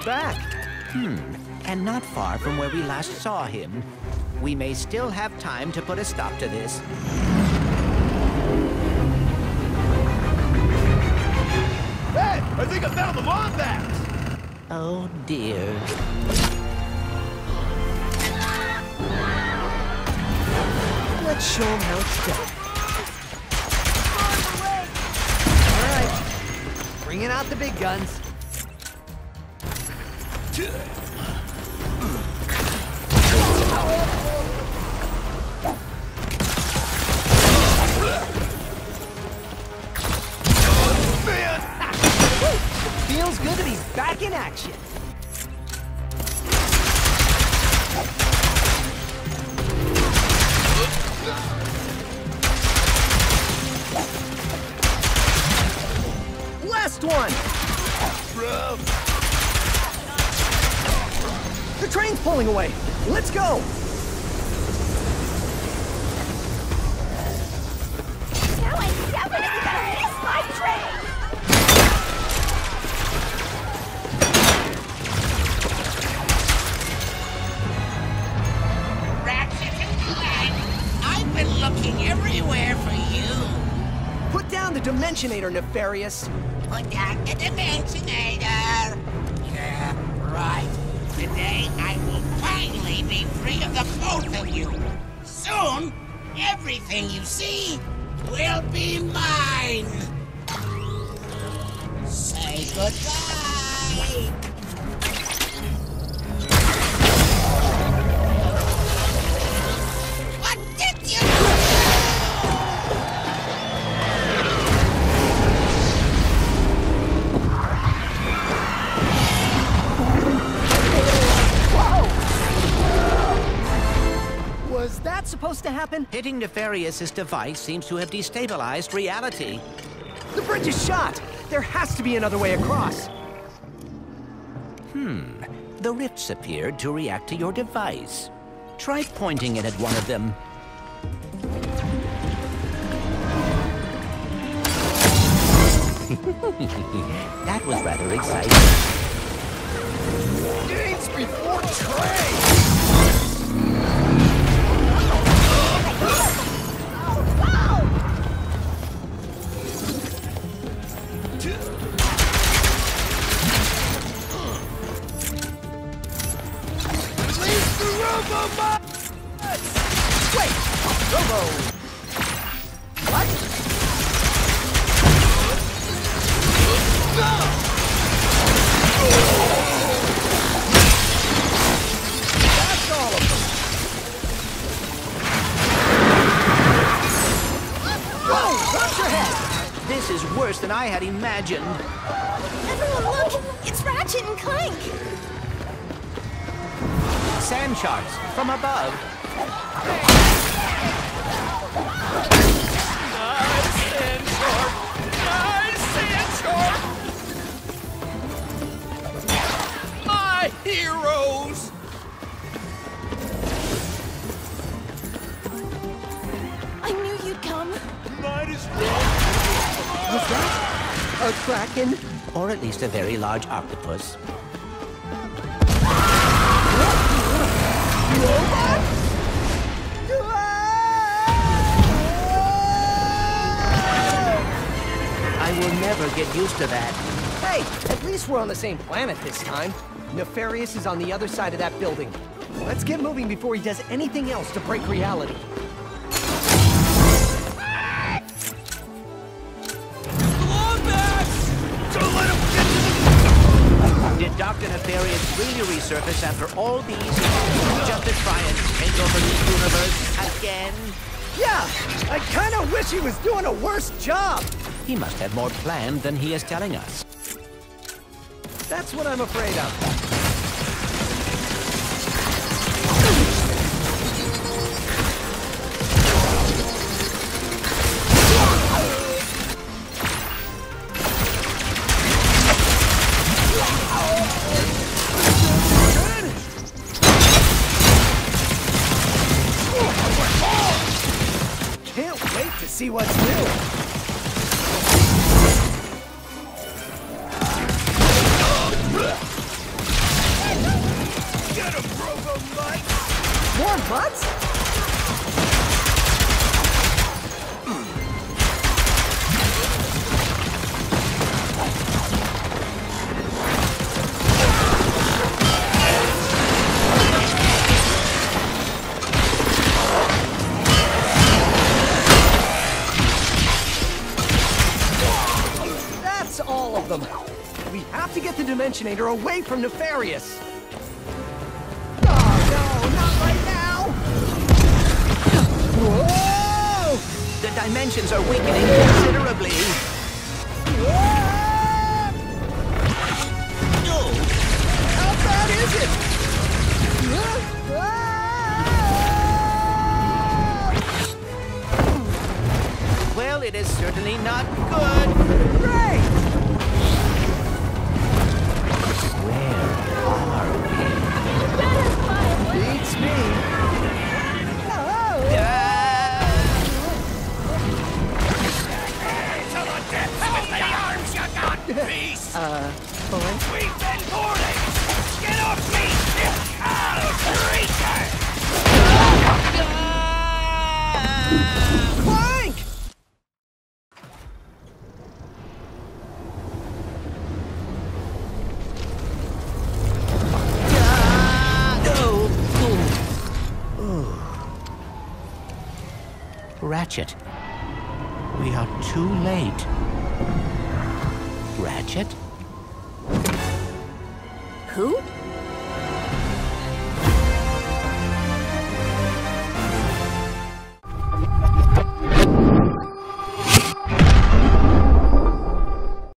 we're back. Hmm. And not far from where we last saw him. We may still have time to put a stop to this. Hey, I think I found the Wombat! Oh dear. Let's show him how it's done. All right, bringing out the big guns. Feels pulling away. Let's go! Now I'm definitely gonna miss my train! Ratchet and Clank, I've been looking everywhere for you. Put down the Dimensionator, Nefarious. Put down the Dimensionator. Yeah, right. Today I will finally be free of the both of you. Soon, everything you see will be mine. Say goodbye. Supposed to happen? Hitting Nefarious's device seems to have destabilized reality. The bridge is shot! There has to be another way across. Hmm. The rifts appeared to react to your device. Try pointing it at one of them. that was rather exciting. Gates before trade! The Wait! Robo! What? Whoa! Watch your head! This is worse than I had imagined. Everyone look! It's Ratchet and Clank! Sand sharks from above. My heroes! I knew you'd come. Might as well. Was that a kraken? Or at least a very large octopus. I never get used to that. Hey, at least we're on the same planet this time. Nefarious is on the other side of that building. Let's get moving before he does anything else to break reality. Wombats! Don't let him get to the... Did Dr. Nefarious really resurface after all these years just to try and take over the universe again? Yeah, I kind of wish he was doing a worse job. He must have more planned than he is telling us. That's what I'm afraid of. Can't wait to see what's new. More butts? That's all of them. We have to get the Dimensionator away from Nefarious. Dimensions are weakening considerably. Ratchet. We are too late. Ratchet? Who?